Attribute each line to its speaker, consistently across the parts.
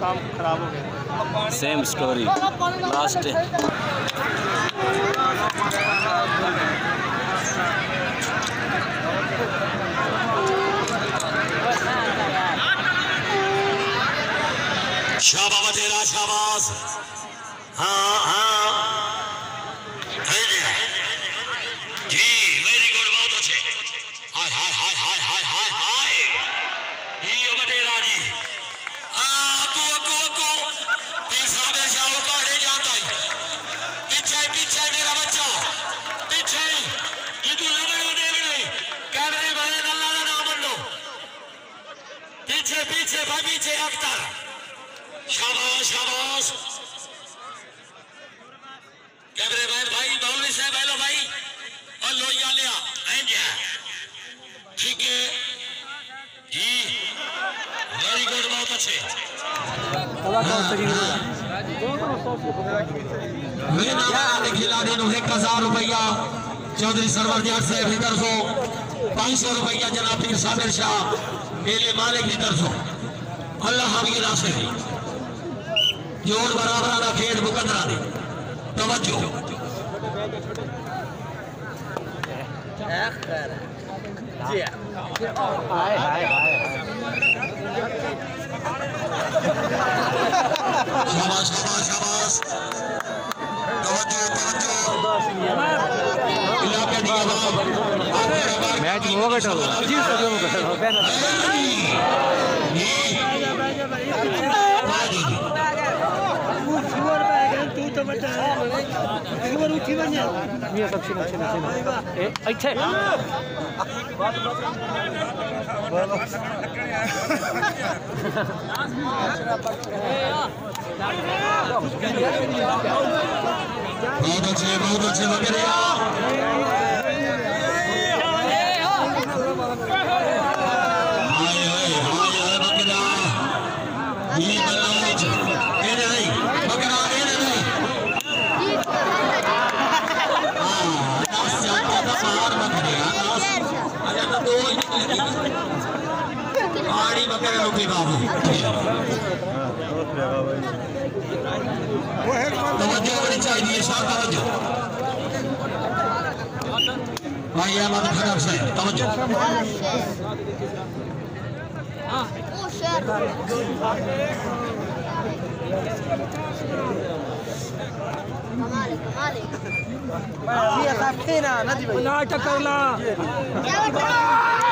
Speaker 1: کام خراب ہو گیا۔
Speaker 2: سیم سٹوری لاسٹ
Speaker 3: شابا تیرا شاباس ہاں ہاں جی ویری گڈ بہت اچھے ہائے ہائے ہائے ہائے ہائے ہائے ہائے جی اب تیرا جی اکو اکو اکو تیسرا بے شاہ کاڑے جاتا ہے پیچھے پیچھے میرا بچہ پیچھے یہ تو لگڑے دیکھنے کیمرے والے اللہ کا نام بندو پیچھے اختر شاباش شاباش کیمرے مین بھائی مولوی صاحب ہیلو بھائی اور لویا لیا ٹھیک ہے جی ویری گڈ بہت اچھے میرے نام آنے کھلاڑی نو ایک ہزار روپیہ چودری سرور دیار سے بھی درسو پانچ سو روپیہ جناب پیر صابر شاہ میلے مالک بھی درسو اللہ حمید آسے بھی جوڑ برابر آنا کھیڑ مقدرہ دی توجہ۔ شاباش شاباش شاباش۔ توجہ توجہ۔ علاقے دی عوام
Speaker 1: میچ ہو گیا جی اچھے
Speaker 3: بہت اچھے بہت اچھے وغیرہ ہائے آڑی وغیرہ روپی بابو توجہ چاہیے شاہ توجہ بھائی احمد خراب سے توجہ
Speaker 1: ناٹک کرنا
Speaker 3: آپ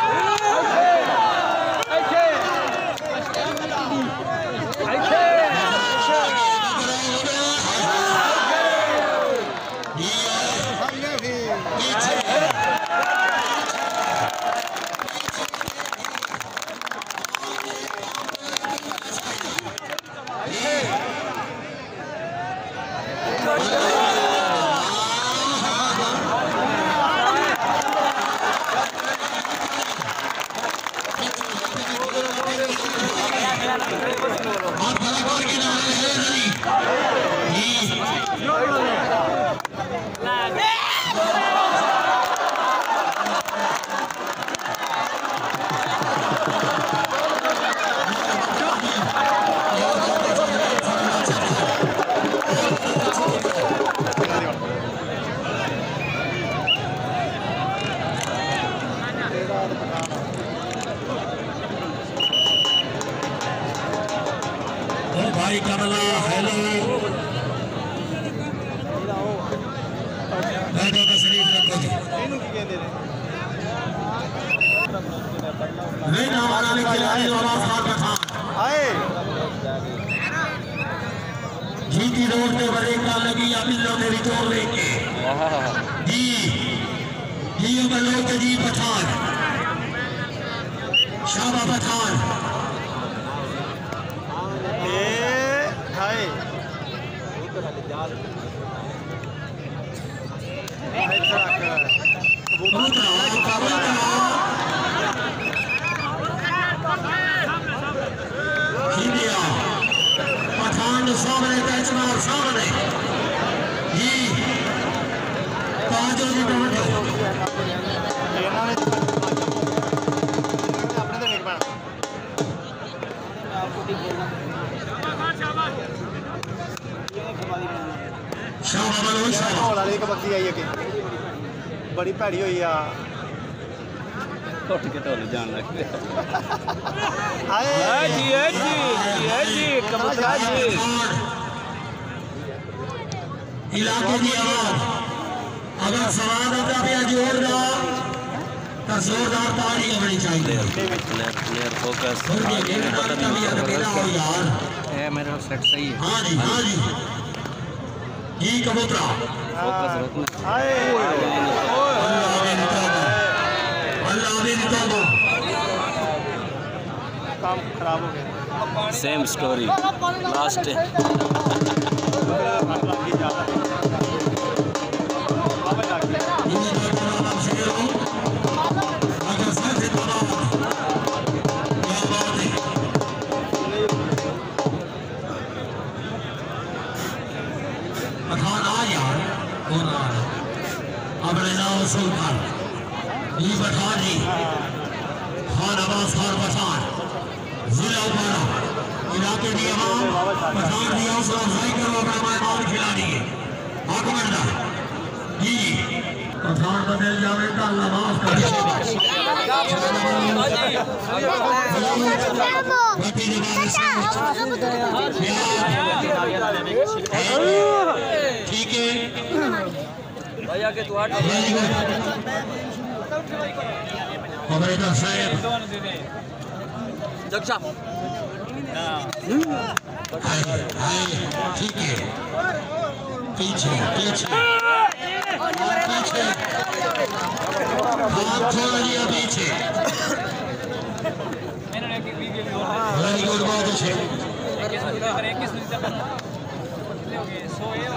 Speaker 3: بھائی کملا ہیلو۔ جی نہیں نام آنے کے لیے نواز خان کا تھا۔ جیتی روڈ کے بڑے کا لگی املو میری توڑ لے کے۔ جی۔ جی بلو کے جی پٹھان۔ شابہ پٹھان۔
Speaker 1: Obrigado. ਬੜੀ ਭੈੜੀ ਹੋਈ ਆ
Speaker 2: ਉੱਠ ਕੇ ਢੋਲ ਜਾਣ ਲੱਗ ਪਿਆ
Speaker 1: ਹਾਏ
Speaker 2: ਜੀ ਹੈ ਜੀ ਜੀ ਹੈ ਜੀ ਕਬੂਤਰ ਜੀ
Speaker 3: ਇਲਾਕੇ ਦੀ ਆਵਾਜ਼ ਅਗਰ ਸਵਾਲ ਹੁੰਦਾ ਪਿਆ ਜ਼ੋਰਦਾਰ ਤਾਂ ਜ਼ੋਰਦਾਰ ਤਾੜੀ ਹੋਣੀ ਚਾਹੀਦੀ ਹੈ
Speaker 2: ਕਲੀਅਰ ਕਲੀਅਰ ਫੋਕਸ
Speaker 3: ਫਿਰ ਜੇ ਗੇਮ ਕਰਦਾ ਵੀ ਯਾਰ ਮੇਰਾ ਹੋ ਯਾਰ
Speaker 2: ਇਹ
Speaker 4: جائے گا کام خراب ہو
Speaker 3: گیا سیم سٹوری لاسٹ پٹھان
Speaker 4: آ بی بٹھار
Speaker 3: جی خان
Speaker 4: ہاں، عباس خان پٹھان۔ ضلع اپارا
Speaker 3: علاقے دی امام۔ پٹھان دی حوصلہ افزائی کرو اپنا
Speaker 4: مہمان کھلاڑی ہے حکمندہ جی،,
Speaker 3: جی پٹھان بدل جاوے تا
Speaker 4: اللہ معاف کر بٹی ہاں، ہاں،
Speaker 3: ٹھیک ہے۔ بھیا کے سو یہ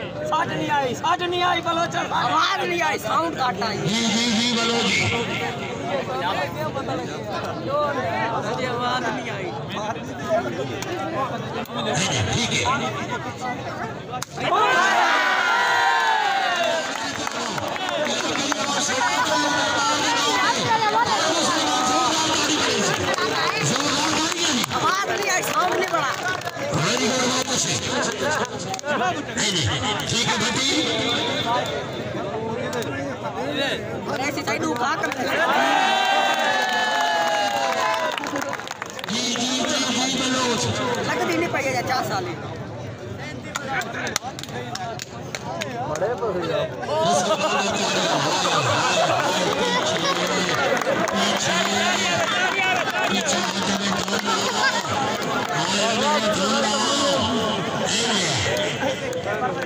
Speaker 3: ساتھ نہیں آئی ساتھ نہیں آئی بلوچر آواز نہیں آئی
Speaker 4: ساؤنڈ کاٹ آئی۔ جی
Speaker 3: جی جی بلوچر
Speaker 4: ٹھیک ہے ہاں، ہاں۔ سے
Speaker 3: ٹھیک ہے چار سال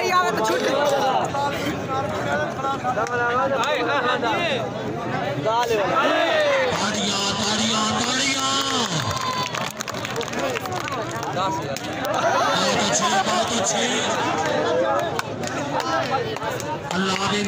Speaker 3: کوئی آوے تو چھٹ اللہ نے